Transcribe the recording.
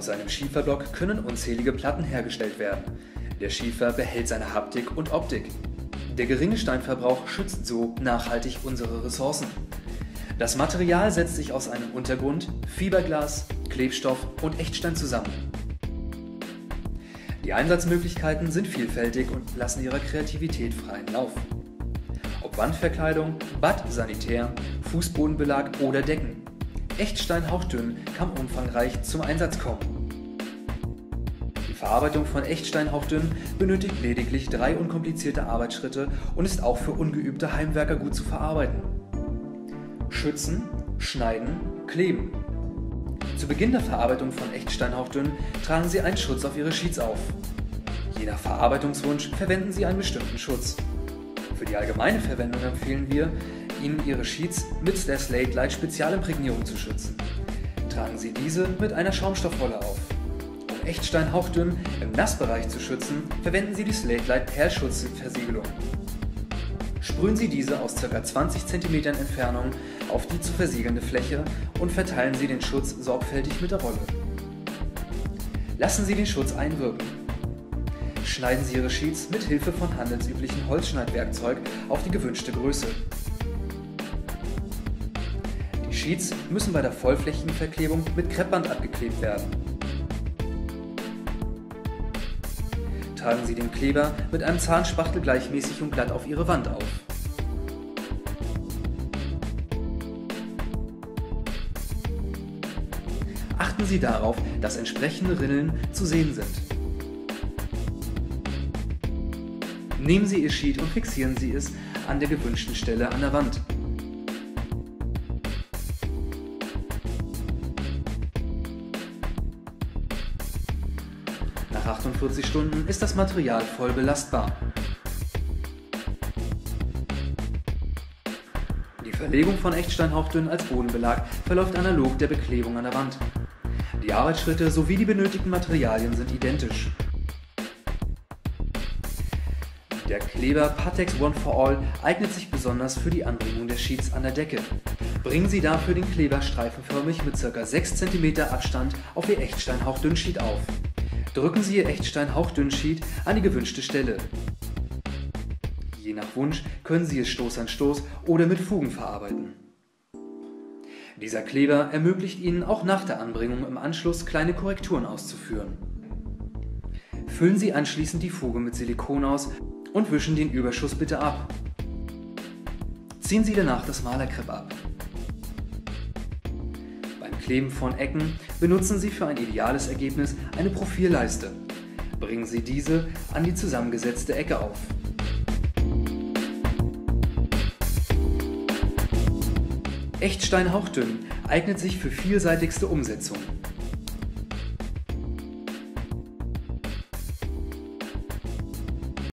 Aus einem Schieferblock können unzählige Platten hergestellt werden. Der Schiefer behält seine Haptik und Optik. Der geringe Steinverbrauch schützt so nachhaltig unsere Ressourcen. Das Material setzt sich aus einem Untergrund, Fiberglas, Klebstoff und Echtstein zusammen. Die Einsatzmöglichkeiten sind vielfältig und lassen ihrer Kreativität freien Lauf. Ob Wandverkleidung, Bad, Sanitär, Fußbodenbelag oder Decken. Echtstein hauchdünn kann umfangreich zum Einsatz kommen. Verarbeitung von Echtstein hauchdünn benötigt lediglich drei unkomplizierte Arbeitsschritte und ist auch für ungeübte Heimwerker gut zu verarbeiten. Schützen, schneiden, kleben. Zu Beginn der Verarbeitung von Echtsteinhauchdünn tragen Sie einen Schutz auf Ihre Sheets auf. Je nach Verarbeitungswunsch verwenden Sie einen bestimmten Schutz. Für die allgemeine Verwendung empfehlen wir, Ihnen Ihre Sheets mit der Slate Light Spezialimprägnierung zu schützen. Tragen Sie diese mit einer Schaumstoffrolle auf. Echtstein hauchdünn im Nassbereich zu schützen, verwenden Sie die Slate Light Perlschutzversiegelung. Sprühen Sie diese aus ca. 20 cm Entfernung auf die zu versiegelnde Fläche und verteilen Sie den Schutz sorgfältig mit der Rolle. Lassen Sie den Schutz einwirken. Schneiden Sie Ihre Sheets mit Hilfe von handelsüblichen Holzschneidwerkzeug auf die gewünschte Größe. Die Sheets müssen bei der vollflächigen Verklebung mit Kreppband abgeklebt werden. Tragen Sie den Kleber mit einem Zahnspachtel gleichmäßig und glatt auf Ihre Wand auf. Achten Sie darauf, dass entsprechende Rillen zu sehen sind. Nehmen Sie Ihr Sheet und fixieren Sie es an der gewünschten Stelle an der Wand. Nach 48 Stunden ist das Material voll belastbar. Die Verlegung von Echtsteinhauchdünn als Bodenbelag verläuft analog der Beklebung an der Wand. Die Arbeitsschritte sowie die benötigten Materialien sind identisch. Der Kleber Patex One for All eignet sich besonders für die Anbringung der Sheets an der Decke. Bringen Sie dafür den Kleber streifenförmig mit ca. 6 cm Abstand auf Ihr Echtstein-Hauchdünn-Sheet auf. Drücken Sie Ihr Echtstein-Hauchdünn-Sheet an die gewünschte Stelle. Je nach Wunsch können Sie es Stoß an Stoß oder mit Fugen verarbeiten. Dieser Kleber ermöglicht Ihnen auch nach der Anbringung im Anschluss kleine Korrekturen auszuführen. Füllen Sie anschließend die Fuge mit Silikon aus und wischen den Überschuss bitte ab. Ziehen Sie danach das Malerkrepp ab. Kleben von Ecken benutzen Sie für ein ideales Ergebnis eine Profilleiste. Bringen Sie diese an die zusammengesetzte Ecke auf. Echtstein hauchdünn eignet sich für vielseitigste Umsetzungen.